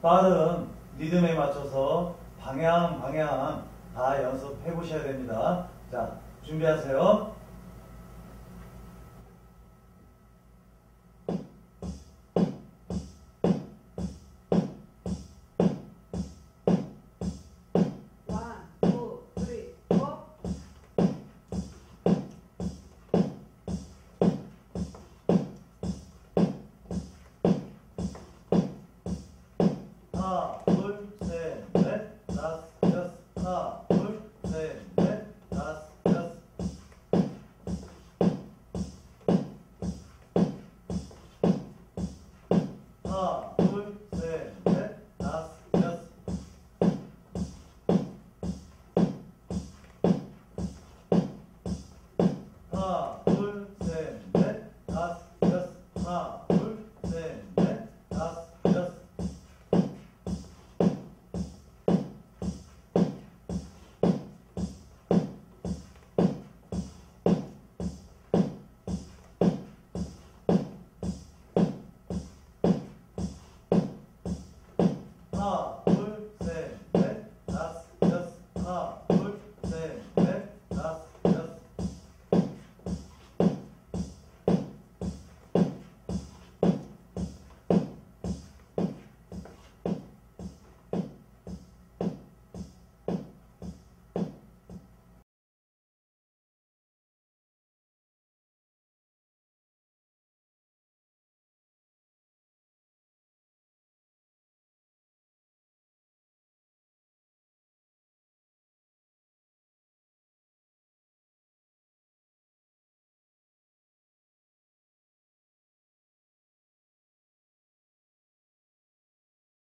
빠른 리듬에 맞춰서 방향, 방향 다 연습해 보셔야 됩니다. 자, 준비하세요. 하 자